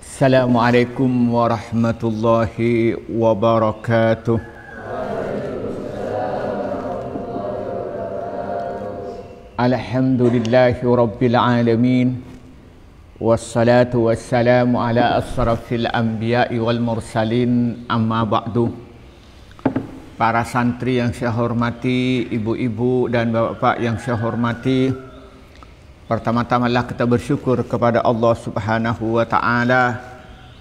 Assalamualaikum warahmatullahi wabarakatuh. Alhamdulillahi rabbil alamin. Wassalatu wassalamu ala asrafil anbiya'i wal mursalin amma ba'du. Para santri yang saya hormati, ibu-ibu dan bapak-bapak yang saya hormati, Pertama-tamalah kita bersyukur kepada Allah Subhanahu wa taala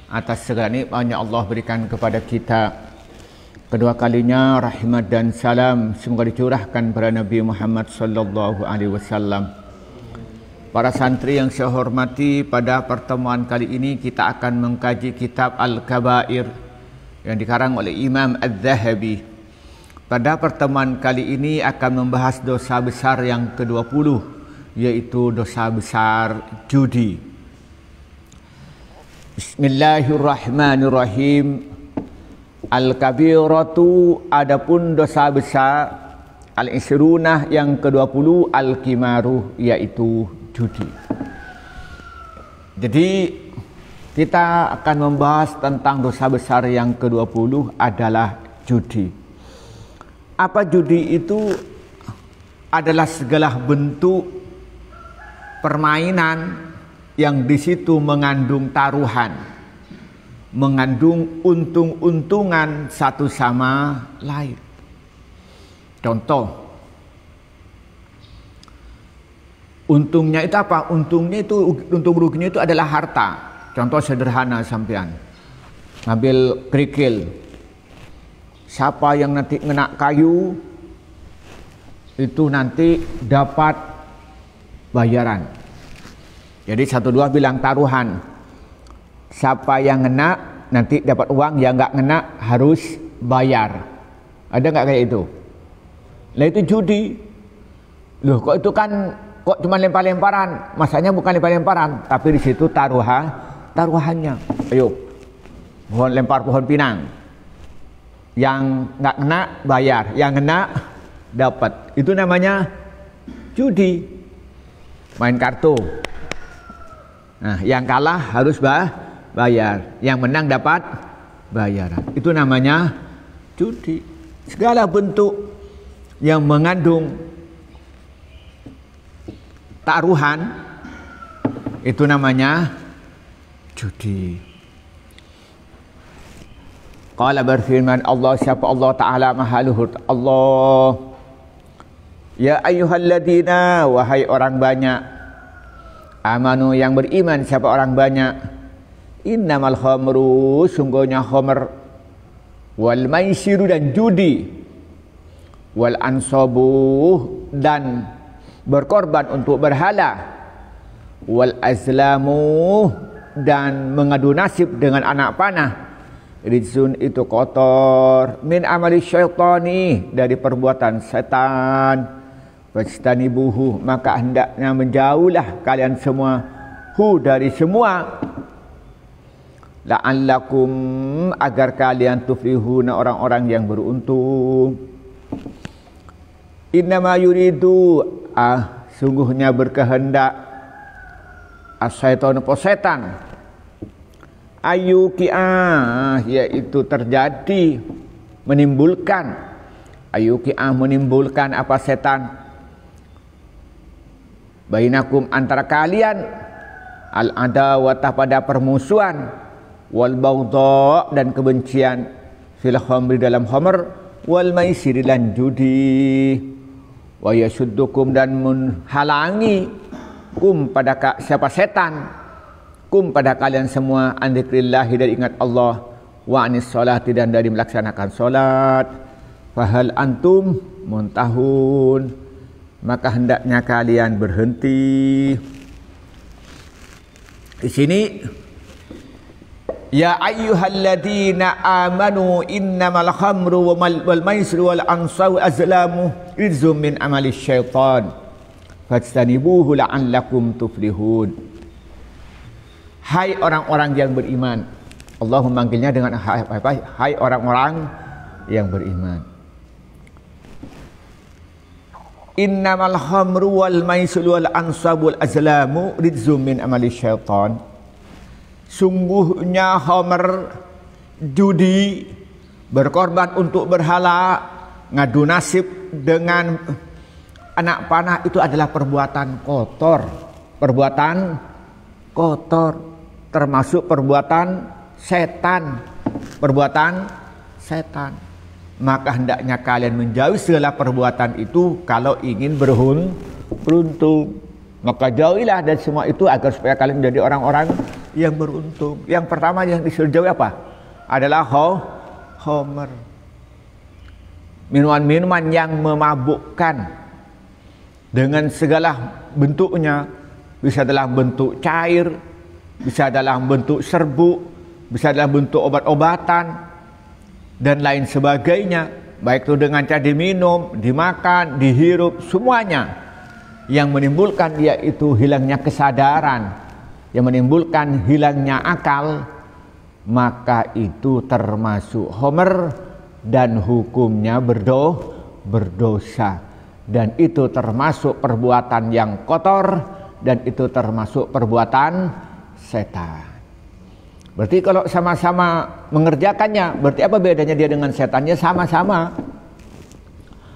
atas segala nikmat yang Allah berikan kepada kita. Kedua kalinya rahmat dan salam semoga dicurahkan kepada Nabi Muhammad sallallahu alaihi wasallam. Para santri yang saya hormati, pada pertemuan kali ini kita akan mengkaji kitab Al-Kabair yang dikarang oleh Imam Az-Zahabi. Pada pertemuan kali ini akan membahas dosa besar yang ke-20 yaitu dosa besar judi. Bismillahirrahmanirrahim. Al-kabiratu adapun dosa besar al-isrunah yang ke-20 al-kimaru yaitu judi. Jadi kita akan membahas tentang dosa besar yang ke-20 adalah judi. Apa judi itu? Adalah segala bentuk permainan yang di situ mengandung taruhan, mengandung untung-untungan satu sama lain. Contoh, untungnya itu apa? Untungnya itu untung ruginya itu adalah harta. Contoh sederhana sampean. Ngambil kerikil. Siapa yang nanti ngena kayu itu nanti dapat bayaran. Jadi satu dua bilang taruhan. Siapa yang ngena nanti dapat uang, yang nggak ngena harus bayar. Ada nggak kayak itu? Lah itu judi. Loh kok itu kan kok cuma lempar-lemparan? Masanya bukan lempar-lemparan, tapi di situ taruhan, taruhannya. Ayo, pohon lempar pohon pinang. Yang nggak kena bayar, yang kena dapat. Itu namanya judi main kartu. Nah, yang kalah harus bah bayar, yang menang dapat bayaran. Itu namanya judi. Segala bentuk yang mengandung taruhan itu namanya judi. Qala berfirman Allah siapa Allah Ta'ala maha luhur Allah Ya ayyuhalladzina wahai orang banyak. Amanu yang beriman siapa orang banyak? Innamal khamru sungguhnya khamr. Wal maisiru dan judi. Wal ansabu dan berkorban untuk berhala. Wal azlamu dan mengadu nasib dengan anak panah. Rizun itu kotor. Min amali syaitani dari perbuatan setan Fastanibuhu maka hendaknya menjauhlah kalian semua. Hu dari semua. La'allakum agar kalian tuflihuna orang-orang yang beruntung. Innama yuridu ah sungguhnya berkehendak. Asyaiton setan ayuki'ah yaitu terjadi menimbulkan. Ayuki'ah menimbulkan apa setan bainakum antara kalian. Al adawatah pada permusuhan. Wal baghdha dan kebencian. Fil khamri dalam khamr. Wal maisir dan judi. Wa yasuddukum dan menghalangi. Kum pada siapa setan. Kum pada kalian semua andikrillah dari ingat Allah. Wa anis salati dan dari melaksanakan salat. Fahal antum muntahun maka hendaknya kalian berhenti. Di sini Ya ayyuhalladzina amanu innamal khamru wal maisru wal ansaw azlamu rizum min amali syaitan. Fastanibuhu la'allakum tuflihun. Hai orang-orang yang beriman. Allah memanggilnya dengan hai orang-orang yang beriman Innamal khamru wal maisul wal ansab wal azlamu ridzum min amali syaitan. sungguhnya Homer judi berkorban untuk berhala ngadu nasib dengan anak panah itu adalah perbuatan kotor. Perbuatan kotor termasuk perbuatan setan. Perbuatan setan maka hendaknya kalian menjauhi segala perbuatan itu kalau ingin beruntung maka jauhilah dan semua itu agar supaya kalian menjadi orang-orang yang beruntung. Yang pertama yang disuruh jauhi apa? Adalah ho, homer. Minuman-minuman yang memabukkan dengan segala bentuknya bisa dalam bentuk cair, bisa dalam bentuk serbuk, bisa dalam bentuk obat-obatan dan lain sebagainya. Baik itu dengan cara diminum, dimakan, dihirup, semuanya yang menimbulkan yaitu hilangnya kesadaran, yang menimbulkan hilangnya akal, maka itu termasuk homer dan hukumnya berdo, berdosa. Dan itu termasuk perbuatan yang kotor dan itu termasuk perbuatan setan. Berarti kalau sama-sama mengerjakannya, berarti apa bedanya dia dengan setannya? Sama-sama.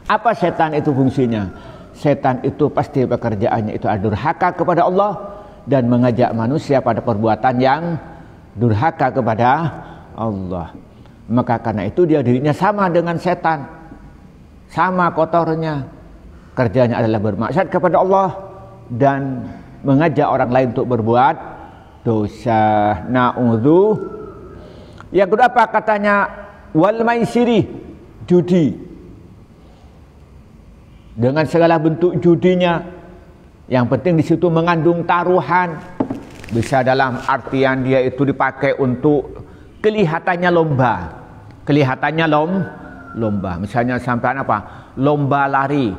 Apa setan itu fungsinya? setan itu pasti pekerjaannya itu durhaka kepada Allah dan mengajak manusia pada perbuatan yang durhaka kepada Allah. Maka karena itu dia dirinya sama dengan setan. Sama kotornya. Kerjanya adalah bermaksud kepada Allah dan mengajak orang lain untuk berbuat dosa. Na'udzu. Yang kedua apa katanya? Wal maisiri judi dengan segala bentuk judinya. Yang penting di situ mengandung taruhan. Bisa dalam artian dia itu dipakai untuk kelihatannya lomba. Kelihatannya lom, lomba. Misalnya sampai apa? Lomba lari.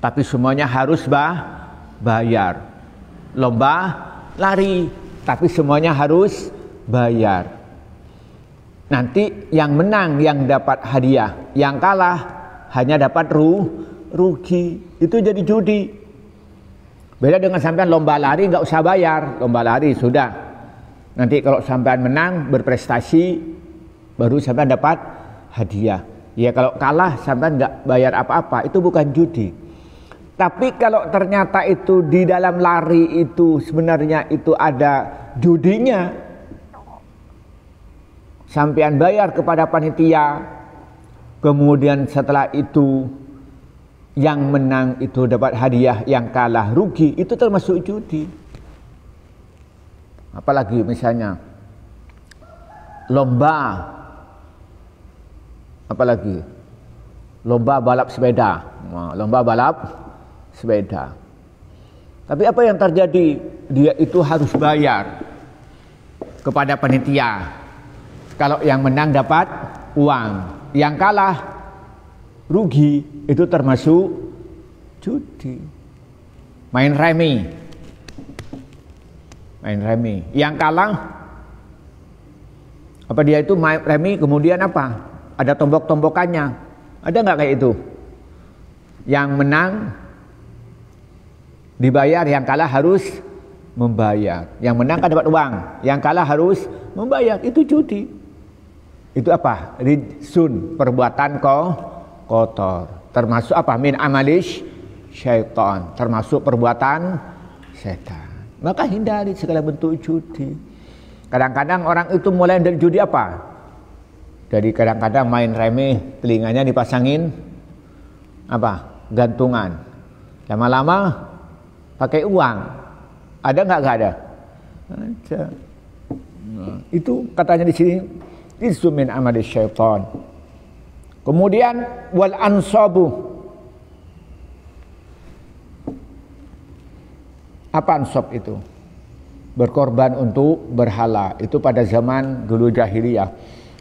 Tapi semuanya harus bah, bayar. Lomba lari. Tapi semuanya harus bayar. Nanti yang menang yang dapat hadiah, yang kalah hanya dapat ru rugi. Itu jadi judi. Beda dengan sampean lomba lari nggak usah bayar. Lomba lari sudah. Nanti kalau sampean menang berprestasi baru sampean dapat hadiah. Ya kalau kalah sampean nggak bayar apa-apa. Itu bukan judi tapi kalau ternyata itu di dalam lari itu sebenarnya itu ada judinya. Sampean bayar kepada panitia. Kemudian setelah itu yang menang itu dapat hadiah, yang kalah rugi, itu termasuk judi. Apalagi misalnya lomba, apalagi? Lomba balap sepeda, lomba balap sepeda. Tapi apa yang terjadi? Dia itu harus bayar kepada panitia. Kalau yang menang dapat uang, yang kalah rugi itu termasuk judi. Main remi. Main remi. Yang kalah apa dia itu main remi kemudian apa? Ada tombok-tombokannya. Ada nggak kayak itu? Yang menang dibayar, yang kalah harus membayar. Yang menang kan dapat uang, yang kalah harus membayar. Itu judi. Itu apa? Ridsun, perbuatan kau kotor. Termasuk apa? Min amalish syaitan. Termasuk perbuatan setan. Maka hindari segala bentuk judi. Kadang-kadang orang itu mulai dari judi apa? Jadi kadang-kadang main remeh, telinganya dipasangin apa? Gantungan. Lama-lama pakai uang. Ada nggak? Nggak ada. Ada. Nah, itu katanya di sini itu min amali syaitan. Kemudian wal ansabu. Apa ansab itu? Berkorban untuk berhala. Itu pada zaman dulu jahiliyah.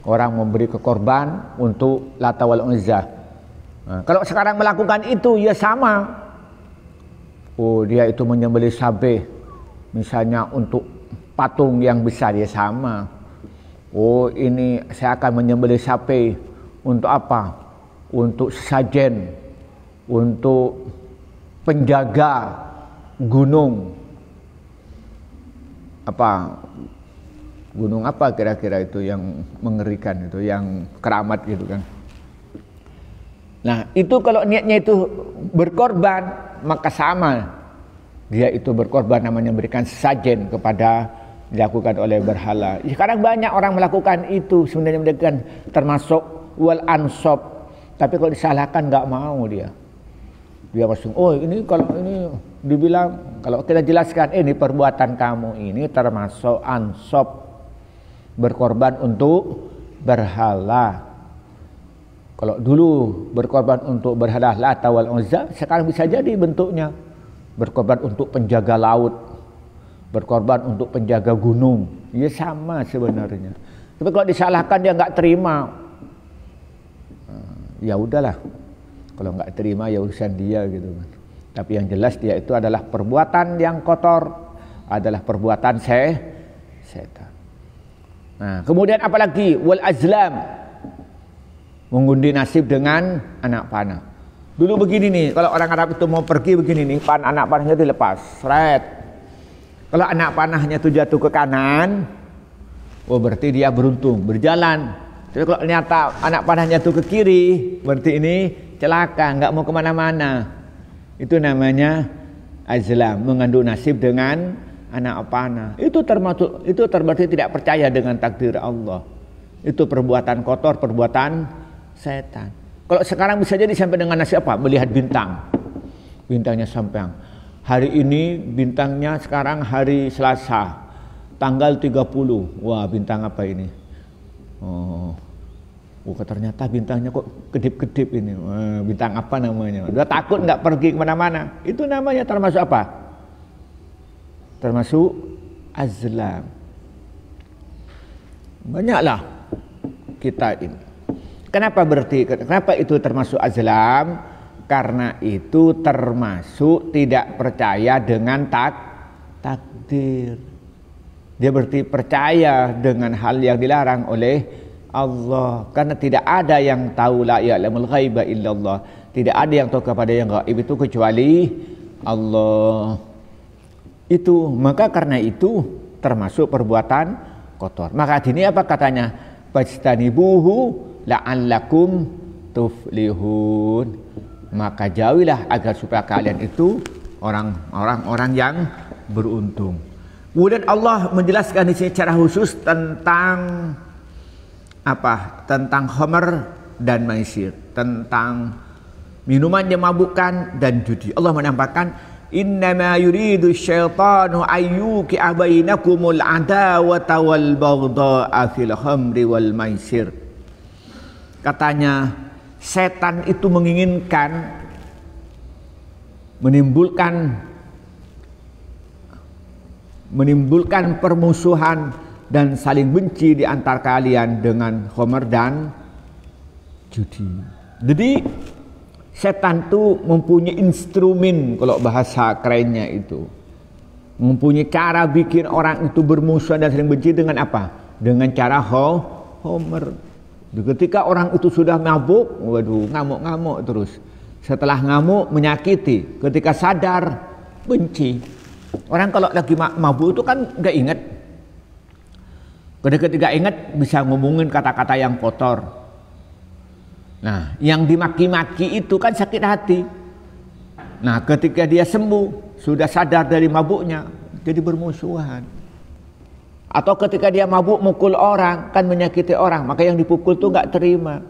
Orang memberi kekorban untuk Lata wal Uzza. Nah, kalau sekarang melakukan itu ya sama. Oh, dia itu menyembelih sabe misalnya untuk patung yang besar ya sama. Oh, ini saya akan menyembelih sapi untuk apa? Untuk sajen, untuk penjaga gunung, apa? Gunung apa kira-kira itu yang mengerikan itu yang keramat gitu kan nah itu kalau niatnya itu berkorban maka sama. Dia itu berkorban namanya memberikan sajen kepada dilakukan oleh berhala. Sekarang banyak orang melakukan itu sebenarnya mereka termasuk wal ansob tapi kalau disalahkan nggak mau dia. Dia langsung oh ini kalau ini dibilang kalau kita jelaskan ini perbuatan kamu ini termasuk ansob berkorban untuk berhala. Kalau dulu berkorban untuk berhala Lata wal Uzza, sekarang bisa jadi bentuknya berkorban untuk penjaga laut, berkorban untuk penjaga gunung. Ya sama sebenarnya. Tapi kalau disalahkan dia nggak terima, ya udahlah. Kalau nggak terima ya urusan dia gitu kan. Tapi yang jelas dia itu adalah perbuatan yang kotor, adalah perbuatan se setan. Nah, kemudian apalagi wal azlam mengundi nasib dengan anak panah. Dulu begini nih, kalau orang Arab itu mau pergi begini nih, pan anak panahnya dilepas, seret. Kalau anak panahnya itu jatuh ke kanan, oh berarti dia beruntung, berjalan. Tapi kalau ternyata anak panahnya itu ke kiri, berarti ini celaka, nggak mau ke mana-mana. Itu namanya azlam, mengandung nasib dengan anak panah. Itu termasuk itu terbukti tidak percaya dengan takdir Allah. Itu perbuatan kotor, perbuatan setan. Kalau sekarang bisa jadi sampai dengan nasi apa? Melihat bintang. Bintangnya sampai hari ini bintangnya sekarang hari Selasa tanggal 30. Wah, bintang apa ini? Oh. Oh, ternyata bintangnya kok kedip-kedip ini. bintang apa namanya? Udah takut nggak pergi ke mana-mana. Itu namanya termasuk apa? termasuk azlam. Banyaklah kita ini. Kenapa berarti kenapa itu termasuk azlam? Karena itu termasuk tidak percaya dengan tak takdir. Dia berarti percaya dengan hal yang dilarang oleh Allah karena tidak ada yang tahu la ya'lamul ghaiba illallah. Tidak ada yang tahu kepada yang gaib itu kecuali Allah itu maka karena itu termasuk perbuatan kotor maka ini apa katanya fajtanibuhu la'allakum tuflihun. Maka jauhilah agar supaya kalian itu orang-orang orang yang beruntung. Kemudian Allah menjelaskan di sini secara khusus tentang apa? Tentang homer dan maisir. Tentang minuman yang mabukkan dan judi. Allah menampakkan innama yuridu syaitanu ayyuki abainakumul adawata wal baghdha'a fil khamri wal maisir katanya setan itu menginginkan menimbulkan menimbulkan permusuhan dan saling benci di antara kalian dengan khamr dan judi jadi Setan itu mempunyai instrumen kalau bahasa kerennya itu. Mempunyai cara bikin orang itu bermusuhan dan saling benci dengan apa? Dengan cara ho homer. Ketika orang itu sudah mabuk, waduh ngamuk-ngamuk terus. Setelah ngamuk menyakiti, ketika sadar benci. Orang kalau lagi mabuk itu kan nggak ingat. Ketika ingat bisa ngomongin kata-kata yang kotor, Nah, yang dimaki-maki itu kan sakit hati. Nah, ketika dia sembuh, sudah sadar dari mabuknya, jadi bermusuhan. Atau ketika dia mabuk mukul orang, kan menyakiti orang, maka yang dipukul tuh nggak terima.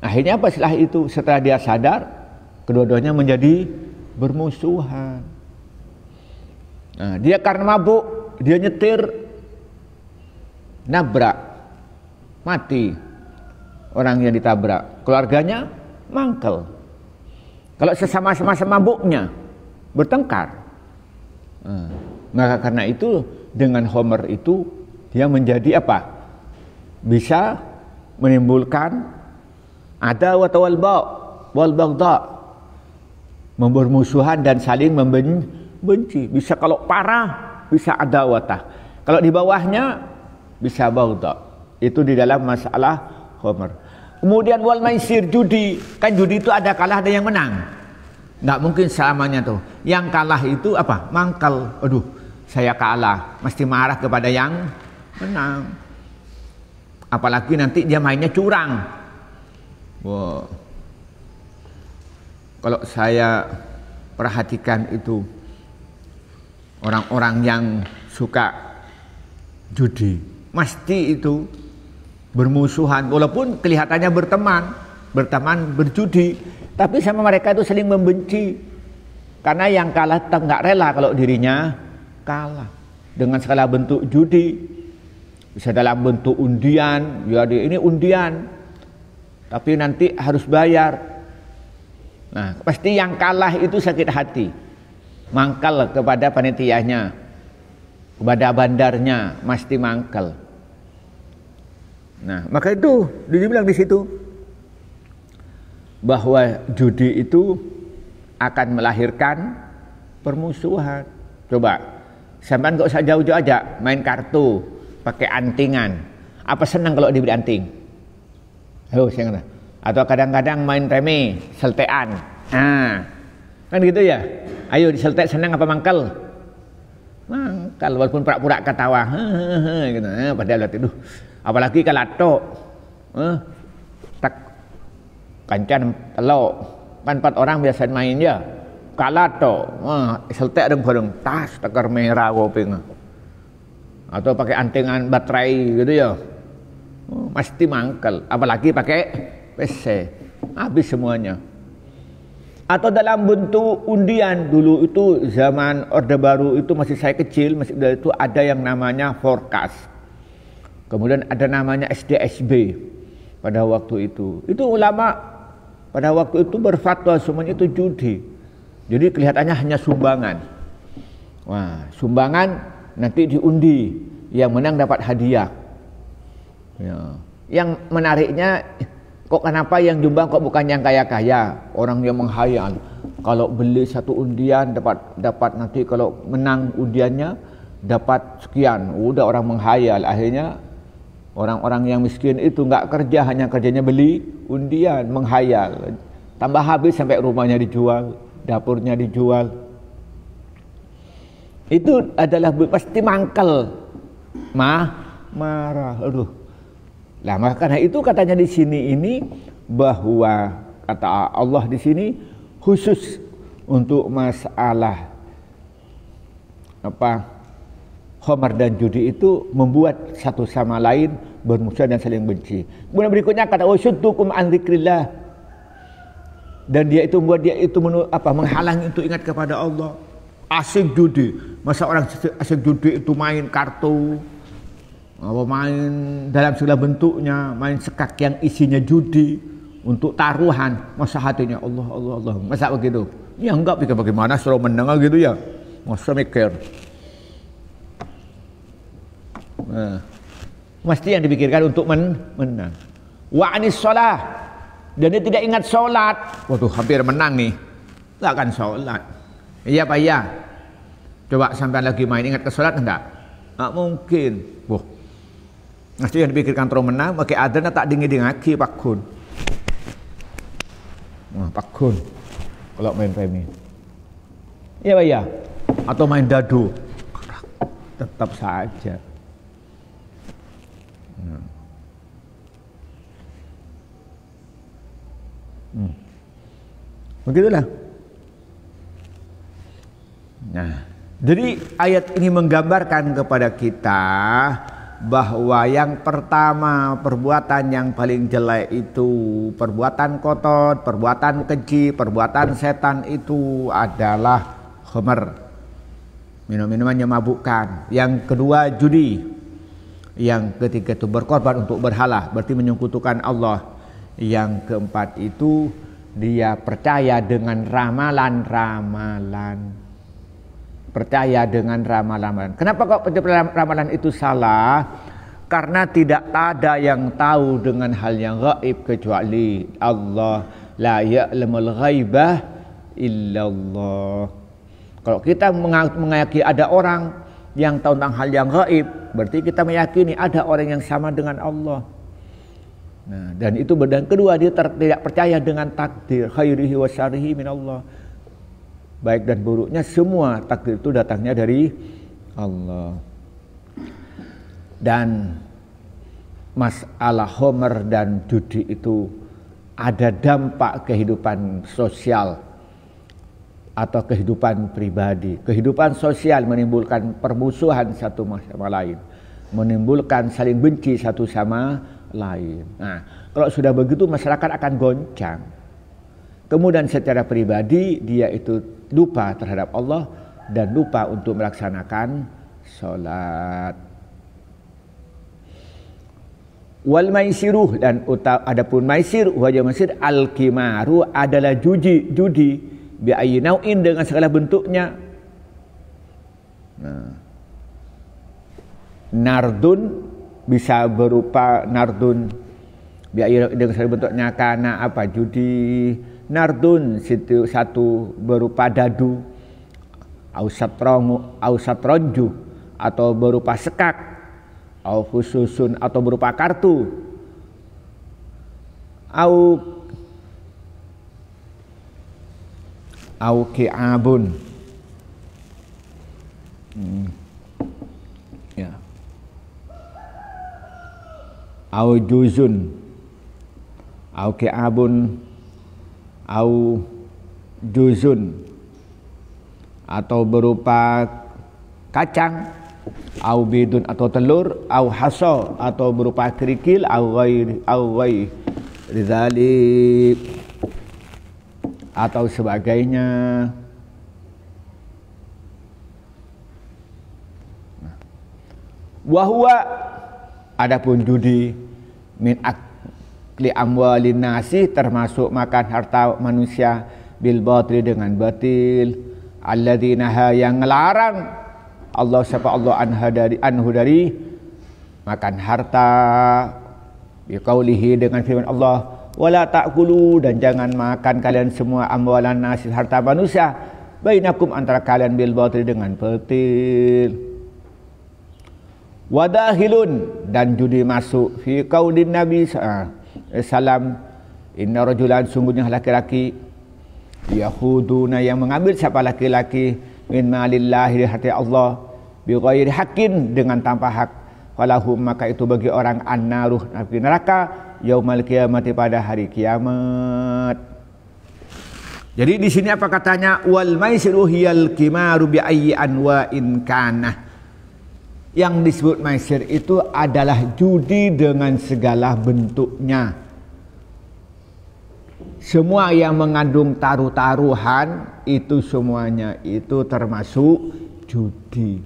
Akhirnya apa setelah itu? Setelah dia sadar, kedua-duanya menjadi bermusuhan. Nah, dia karena mabuk, dia nyetir, nabrak, mati orang yang ditabrak. Keluarganya mangkel. Kalau sesama-sama mabuknya bertengkar. Nah, maka karena itu dengan Homer itu dia menjadi apa? Bisa menimbulkan ada watawal wal bagda membermusuhan dan saling membenci. Bisa kalau parah bisa ada watah. Kalau di bawahnya bisa bagda. Itu di dalam masalah Homer. Kemudian wal maisir judi, kan judi itu ada kalah ada yang menang. Nggak mungkin selamanya tuh. Yang kalah itu apa? Mangkal. Aduh, saya kalah. Mesti marah kepada yang menang. Apalagi nanti dia mainnya curang. Wow. Kalau saya perhatikan itu orang-orang yang suka judi, mesti itu bermusuhan walaupun kelihatannya berteman, berteman berjudi, tapi sama mereka itu saling membenci. Karena yang kalah nggak rela kalau dirinya kalah dengan segala bentuk judi, bisa dalam bentuk undian, ya ini undian, tapi nanti harus bayar. Nah, pasti yang kalah itu sakit hati, mangkal kepada panitianya, kepada bandarnya, mesti mangkal. Nah, maka itu dibilang di situ bahwa judi itu akan melahirkan permusuhan. Coba, sampai nggak usah jauh-jauh aja main kartu pakai antingan. Apa senang kalau diberi anting? Oh, saya Atau kadang-kadang main remi, seltean. Nah, kan gitu ya. Ayo diseltek senang apa mangkal? Mangkal walaupun pura-pura ketawa. gitu. Eh, padahal itu apalagi kalau tok eh, tak kancan telok kan empat orang biasa main ya kalah tok eh, seltek dong bareng. Tas tekar merah woping atau pakai antingan baterai gitu ya. Oh, mangkel. Apalagi pakai PC habis semuanya. Atau dalam bentuk undian. Dulu itu zaman orde baru itu masih saya kecil masih itu ada yang namanya forecast. Kemudian ada namanya SDSB pada waktu itu. Itu ulama pada waktu itu berfatwa semuanya itu judi. Jadi kelihatannya hanya sumbangan. Wah, sumbangan nanti diundi, yang menang dapat hadiah. Ya. Yang menariknya kok kenapa yang jumbang kok bukan yang kaya-kaya, orang yang menghayal. Kalau beli satu undian dapat dapat nanti kalau menang undiannya dapat sekian. Udah orang menghayal, akhirnya Orang-orang yang miskin itu nggak kerja, hanya kerjanya beli undian, menghayal. Tambah habis sampai rumahnya dijual, dapurnya dijual. Itu adalah pasti mangkel. Mah, marah. Aduh. Lah karena itu katanya di sini ini bahwa kata Allah di sini khusus untuk masalah apa Homer dan judi itu membuat satu sama lain bermusuhan dan saling benci. Kemudian berikutnya kata wasyuddukum an dzikrillah. Dan dia itu membuat dia itu menu, apa menghalangi untuk ingat kepada Allah. Asik judi. Masa orang asik judi itu main kartu, apa main dalam segala bentuknya, main sekak yang isinya judi untuk taruhan. Masa hatinya Allah Allah Allah. Masa begitu? Ya enggak pikir bagaimana suruh mendengar gitu ya. Masa mikir. Nah, mesti yang dipikirkan untuk men menang. Wa anis sholat dan dia tidak ingat sholat. Waduh, hampir menang nih. Gak akan sholat. Iya pak iya. Coba sampai lagi main ingat ke sholat enggak? Enggak mungkin. Wah. Mesti yang dipikirkan terus menang, pakai adana tak dingin dingaki Pak Kun. Wah, Pak Kun. Kalau main remi. Iya pak iya. Atau main dadu. Tetap saja. Hmm. Begitulah. Nah, jadi ayat ini menggambarkan kepada kita bahwa yang pertama perbuatan yang paling jelek itu perbuatan kotor, perbuatan keji, perbuatan setan itu adalah homer. Minum-minuman yang mabukkan. Yang kedua judi. Yang ketiga itu berkorban untuk berhala, berarti menyekutukan Allah. Yang keempat itu dia percaya dengan ramalan-ramalan. Percaya dengan ramalan-ramalan. Kenapa kok ramalan itu salah? Karena tidak ada yang tahu dengan hal yang gaib kecuali Allah. La ya'lamul ghaibah illallah. Kalau kita mengayaki ada orang yang tahu tentang hal yang gaib, berarti kita meyakini ada orang yang sama dengan Allah. Nah, dan itu dan kedua dia ter, tidak percaya dengan takdir khairihi wa syarihi min Allah. Baik dan buruknya semua takdir itu datangnya dari Allah. dan masalah homer dan judi itu ada dampak kehidupan sosial atau kehidupan pribadi. Kehidupan sosial menimbulkan permusuhan satu sama lain, menimbulkan saling benci satu sama lain. Nah, kalau sudah begitu masyarakat akan goncang. Kemudian secara pribadi dia itu lupa terhadap Allah dan lupa untuk melaksanakan sholat. Wal maisiruh dan adapun maisir wajah maisir al kimaru adalah judi judi bi nau'in dengan segala bentuknya nah. nardun bisa berupa nardun. Bi dengan segala bentuknya karena apa judi. Nardun situ satu berupa dadu ausatrongu ausatronju atau berupa sekak au khususun atau berupa kartu. Au au ki'abun. Hmm. Au juzun. Au ki'abun. Au juzun. Atau berupa kacang. Au bidun atau telur. Au haso atau berupa kerikil. Au ghairi au ghairi atau sebagainya. Wahwa adapun judi min akli amwalin nasi termasuk makan harta manusia bil batil dengan batil. Alladzina yang ngelarang Allah siapa Allah anha dari anhu dari makan harta. Biqaulihi dengan firman Allah wala ta'kulu dan jangan makan kalian semua amwalan nasil harta manusia. Bainakum antara kalian bil batil dengan batil wadahilun dan judi masuk fi qaulin nabi sallam inna rajulan sungguhnya laki-laki yahuduna yang mengambil siapa laki-laki min malillahi hati Allah bi ghairi hakin dengan tanpa hak falahum maka itu bagi orang annaruh neraka yaumal kiamati pada hari kiamat. Jadi di sini apa katanya wal maisiru hiyal kimaru bi ayyi anwa'in kana. Yang disebut maisir itu adalah judi dengan segala bentuknya. Semua yang mengandung taruh-taruhan itu semuanya itu termasuk judi.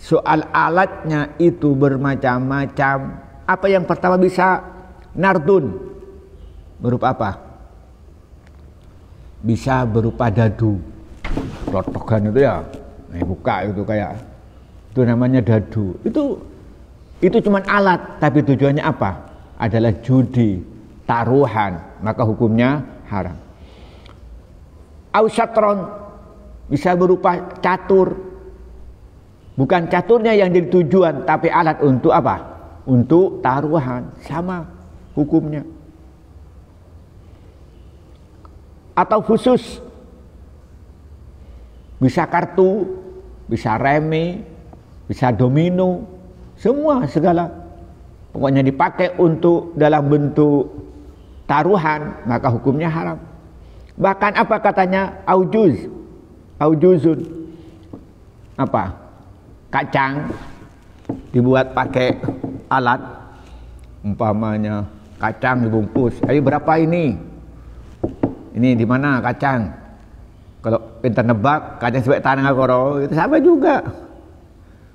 Soal alatnya itu bermacam-macam. Apa yang pertama bisa Nardun berupa apa? Bisa berupa dadu. Rotogan itu ya, nah, buka itu kayak itu namanya dadu. Itu itu cuma alat, tapi tujuannya apa? Adalah judi, taruhan, maka hukumnya haram. Ausatron bisa berupa catur. Bukan caturnya yang jadi tujuan, tapi alat untuk apa? Untuk taruhan, sama hukumnya. Atau khusus bisa kartu, bisa remi, bisa domino, semua segala pokoknya dipakai untuk dalam bentuk taruhan maka hukumnya haram. Bahkan apa katanya aujuz, aujuzun apa kacang dibuat pakai alat umpamanya kacang dibungkus. Ayo berapa ini? Ini di mana kacang? Kalau pintar nebak, kacang sebagai tanah koro itu sama juga.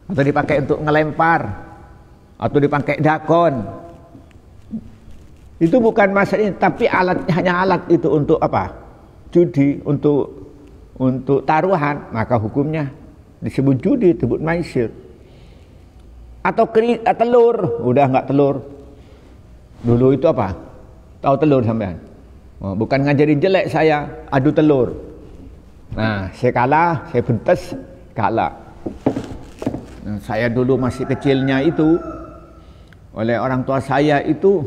Atau dipakai untuk ngelempar, atau dipakai dakon. Itu bukan masalah ini, tapi alat hanya alat itu untuk apa? Judi, untuk untuk taruhan, maka hukumnya disebut judi, disebut maisir. Atau keri, telur, udah nggak telur, Dulu itu apa? Tahu telur sampean? Oh, bukan ngajarin jelek saya, adu telur. Nah, saya kalah, saya bentes, kalah. Saya dulu masih kecilnya itu oleh orang tua saya itu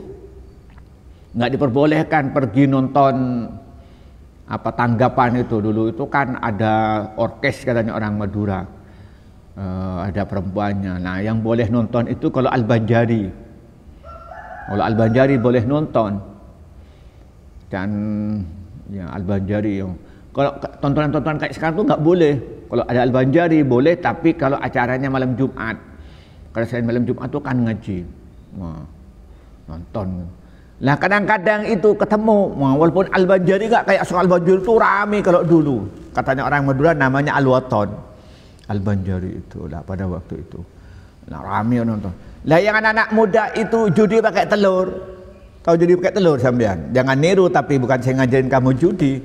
nggak diperbolehkan pergi nonton apa tanggapan itu dulu itu kan ada orkes katanya orang Madura uh, ada perempuannya. Nah, yang boleh nonton itu kalau Al-Banjari. Kalau Al-Banjari boleh nonton. Dan ya Al-Banjari yang kalau tontonan-tontonan kayak sekarang tuh nggak boleh. Kalau ada Al-Banjari boleh, tapi kalau acaranya malam Jumat. Kalau saya malam Jumat tuh kan ngaji. Wah, nonton. Nah kadang-kadang itu ketemu, walaupun Al-Banjari gak kayak soal Al-Banjari itu rame kalau dulu. Katanya orang Madura namanya Al-Waton. Al-Banjari itu lah pada waktu itu. Nah rame nonton. Lah yang anak-anak muda itu judi pakai telur. Tahu judi pakai telur sampean? Jangan niru tapi bukan saya ngajarin kamu judi.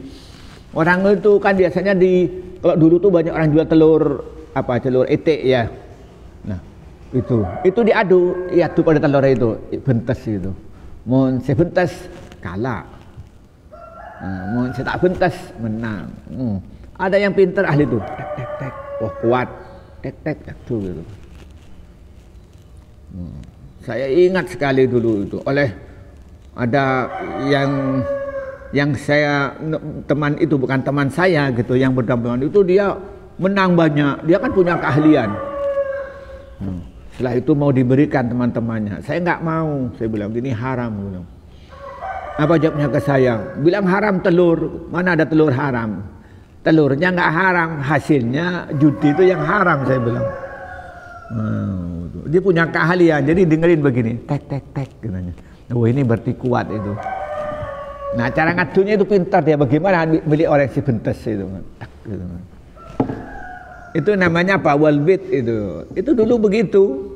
Orang itu kan biasanya di kalau dulu tuh banyak orang jual telur apa telur etek ya. Nah, itu itu diadu, ya tuh pada telur itu bentes itu. Mau saya bentes kalah. Nah, mau saya tak bentes menang. Hmm. Ada yang pinter ahli itu. Tek tek tek wah kuat tek tek tek gitu hmm. saya ingat sekali dulu itu oleh ada yang yang saya teman itu bukan teman saya gitu yang berdampingan itu dia menang banyak dia kan punya keahlian. Hmm. setelah itu mau diberikan teman-temannya. Saya nggak mau. Saya bilang ini haram bilang apa jawabnya ke saya? Bilang haram telur. Mana ada telur haram? Telurnya nggak haram hasilnya judi itu yang haram saya bilang. Hmm, dia punya keahlian. Jadi dengerin begini tek tek tek katanya. Oh ini berarti kuat itu nah cara ngadunya itu pintar dia. Bagaimana beli orang si bentes itu? Gitu. itu namanya apa walbit itu. Itu dulu begitu.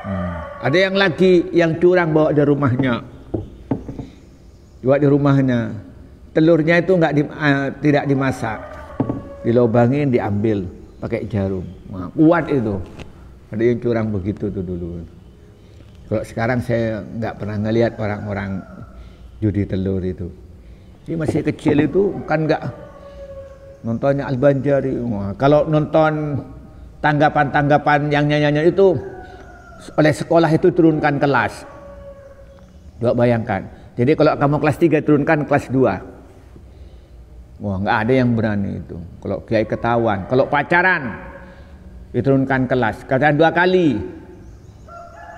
Hmm. ada yang lagi yang curang bawa di rumahnya. Bawa di rumahnya. Telurnya itu nggak di, uh, tidak dimasak. Dilobangin diambil pakai jarum. Nah, kuat itu. Ada yang curang begitu tuh dulu. Kalau sekarang saya nggak pernah ngelihat orang-orang judi telur itu. Ini masih kecil itu kan nggak nontonnya Al-Banjari kalau nonton tanggapan-tanggapan yang nyanyi itu oleh sekolah itu turunkan kelas. Dua bayangkan. Jadi kalau kamu kelas 3 turunkan kelas 2 Wah nggak ada yang berani itu. Kalau kiai ketahuan, kalau pacaran diturunkan kelas, katakan dua kali.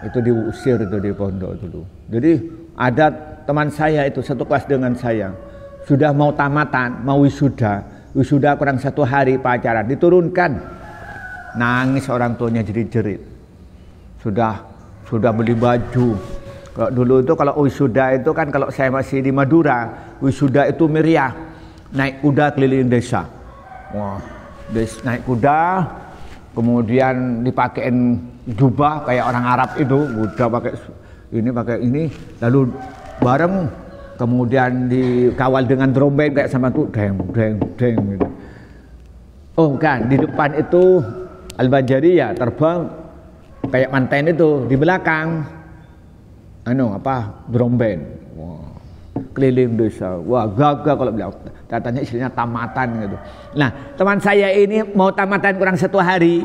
Itu diusir itu di pondok dulu. Jadi ada teman saya itu satu kelas dengan saya sudah mau tamatan, mau wisuda, wisuda kurang satu hari pacaran diturunkan, nangis orang tuanya jadi jerit. Sudah sudah beli baju. Kalau dulu itu kalau wisuda itu kan kalau saya masih di Madura, wisuda itu meriah naik kuda keliling desa. Wah, des, naik kuda, kemudian dipakein jubah kayak orang Arab itu, kuda pakai ini pakai ini, lalu bareng kemudian dikawal dengan trompet kayak sama tuh deng deng deng gitu. Oh kan, di depan itu Al-Bajari ya terbang kayak manten itu di belakang anu apa dromben wow. keliling desa wah gagah kalau bilang katanya istrinya tamatan gitu. Nah teman saya ini mau tamatan kurang satu hari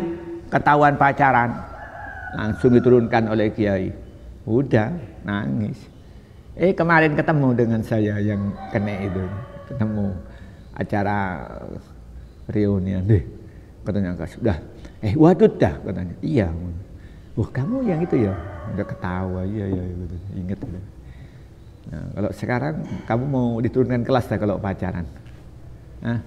ketahuan pacaran langsung diturunkan oleh kiai. Udah nangis. Eh kemarin ketemu dengan saya yang kena itu. Ketemu acara reunian. Deh katanya sudah. Eh waduh dah katanya. Iya. Wah kamu yang itu ya? Udah ketawa. Iya iya, iya inget gitu. Nah, kalau sekarang kamu mau diturunkan kelas dah kalau pacaran. Nah,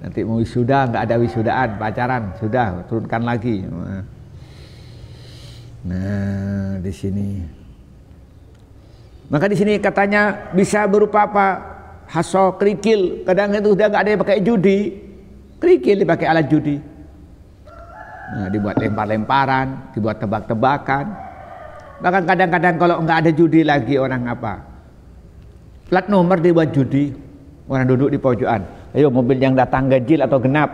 nanti mau wisuda nggak ada wisudaan pacaran. Sudah turunkan lagi. Nah di sini. Maka di sini katanya bisa berupa apa? Haso kerikil. Kadang itu udah nggak ada yang pakai judi. Kerikil dipakai alat judi. Nah, dibuat lempar-lemparan, dibuat tebak-tebakan. Bahkan kadang-kadang kalau nggak ada judi lagi orang apa? Plat nomor dibuat judi. Orang duduk di pojokan. Ayo mobil yang datang ganjil atau genap.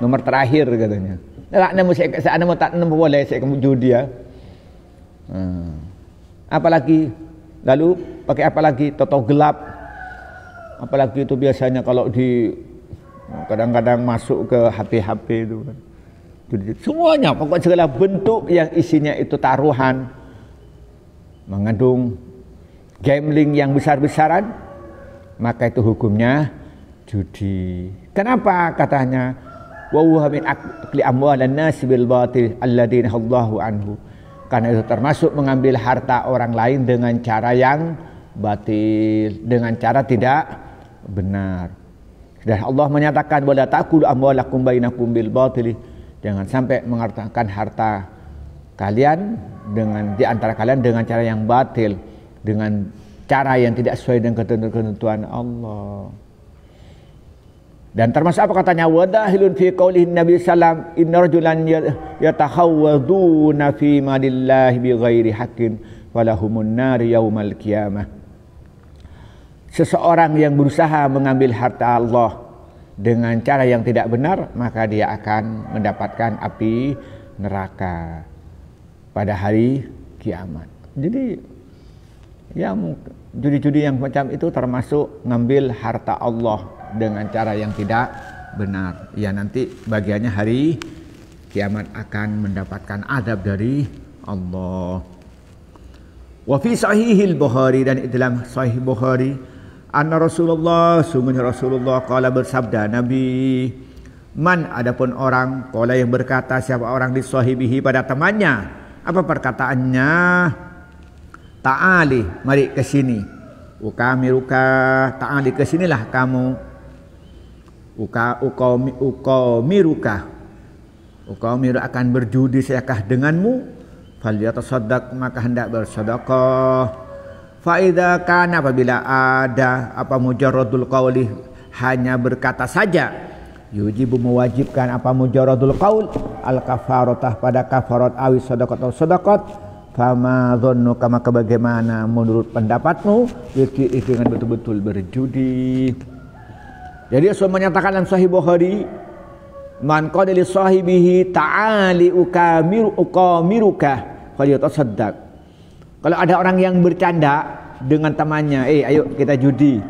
Nomor terakhir katanya. Tak nemu saya, saya nemu tak nemu boleh saya kamu judi ya. Hmm. Apalagi lalu pakai apa lagi? Toto gelap. Apalagi itu biasanya kalau di kadang-kadang masuk ke HP-HP itu kan. Semuanya pokoknya segala bentuk yang isinya itu taruhan, mengandung gambling yang besar-besaran, maka itu hukumnya judi. Kenapa katanya? wa huwa min akli amwalan nas bil batil alladziina anhu karena itu termasuk mengambil harta orang lain dengan cara yang batil dengan cara tidak benar dan Allah menyatakan wala taqulu amwalakum bainakum bil batil jangan sampai mengatakan harta kalian dengan di antara kalian dengan cara yang batil dengan cara yang tidak sesuai dengan ketentuan Allah. Dan termasuk apa katanya wadahilun fi qaulihi Nabi sallam inna rajulan yatahawwaduna fi malillahi bighairi haqqin walahumun nar yaumal qiyamah. Seseorang yang berusaha mengambil harta Allah dengan cara yang tidak benar maka dia akan mendapatkan api neraka pada hari kiamat. Jadi yang judi-judi yang macam itu termasuk ngambil harta Allah dengan cara yang tidak benar. Ya nanti bagiannya hari kiamat akan mendapatkan adab dari Allah. Wa fi sahihil Bukhari dan dalam sahih Bukhari anna Rasulullah sungguhnya Rasulullah kala bersabda Nabi man adapun orang kala yang berkata siapa orang di sahibihi pada temannya apa perkataannya Ta'ali, mari ke sini. Ukamiruka, ta'ali ke sinilah kamu. Uka ukami ukamiruka. Ukamiru akan berjudi sayakah denganmu? Falyatasaddaq maka hendak bersedekah. Faida kan apabila ada apa mujarradul qawli hanya berkata saja yujibu mewajibkan apa mujarradul qaul al kafaratah pada kafarat awi sedekah atau sedekah Fama dhannu kama bagaimana menurut pendapatmu itu dengan betul-betul berjudi. Jadi Rasul menyatakan dalam Sahih Bukhari, "Man qala li sahibihi ta'ali ukamiru ukamiruka falyatasaddaq." Kalau ada orang yang bercanda dengan temannya, "Eh, ayo kita judi."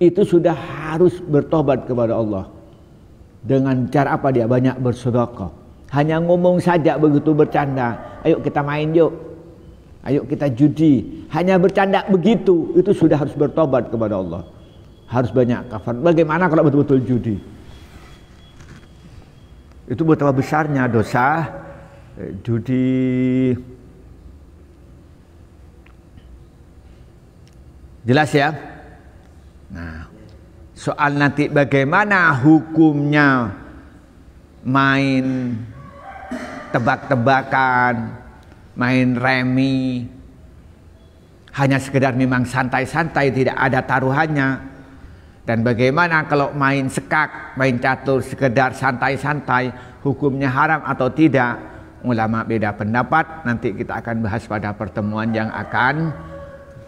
Itu sudah harus bertobat kepada Allah. Dengan cara apa dia? Banyak bersedekah. Hanya ngomong saja begitu bercanda. Ayo kita main yuk. Ayo kita judi. Hanya bercanda begitu. Itu sudah harus bertobat kepada Allah. Harus banyak kafar. Bagaimana kalau betul-betul judi? Itu betapa besarnya dosa eh, judi. Jelas ya? Nah, soal nanti bagaimana hukumnya main tebak-tebakan, main remi, hanya sekedar memang santai-santai tidak ada taruhannya. Dan bagaimana kalau main sekak, main catur sekedar santai-santai, hukumnya haram atau tidak? Ulama beda pendapat, nanti kita akan bahas pada pertemuan yang akan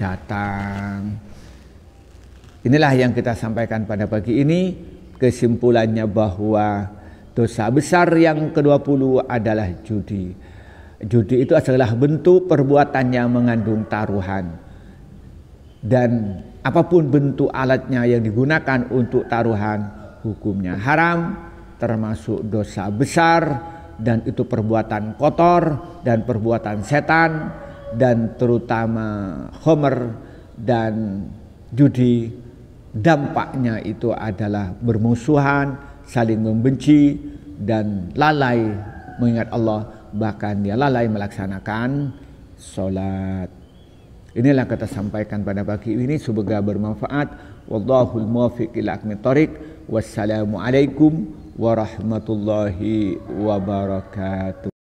datang. Inilah yang kita sampaikan pada pagi ini, kesimpulannya bahwa Dosa besar yang ke-20 adalah judi. Judi itu adalah bentuk perbuatan yang mengandung taruhan. Dan apa pun bentuk alatnya yang digunakan untuk taruhan, hukumnya haram, termasuk dosa besar, dan itu perbuatan kotor dan perbuatan setan, dan terutama homer dan judi. Dampaknya itu adalah bermusuhan, saling membenci dan lalai mengingat Allah bahkan dia lalai melaksanakan solat. Inilah kata sampaikan pada pagi ini semoga bermanfaat. Wallahul muwaffiq ila Wassalamualaikum warahmatullahi wabarakatuh.